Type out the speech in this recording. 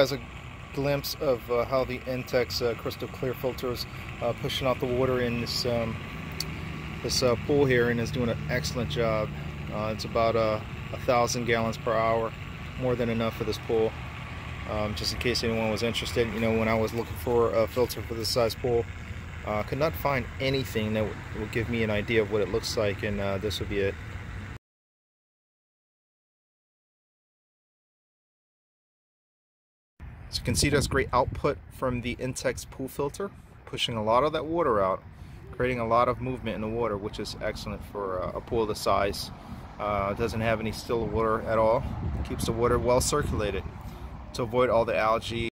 As a glimpse of uh, how the Intex uh, Krystal Clear filters uh, pushing out the water in this um, this uh, pool here and is doing an excellent job. Uh, it's about uh, a thousand gallons per hour, more than enough for this pool. Um, just in case anyone was interested, you know, when I was looking for a filter for this size pool, uh, could not find anything that would, would, give me an idea of what it looks like, and this would be it. So you can see that's great output from the Intex pool filter, pushing a lot of that water out, creating a lot of movement in the water, which is excellent for a pool this size. Uh, doesn't have any still water at all. Keeps the water well circulated to avoid all the algae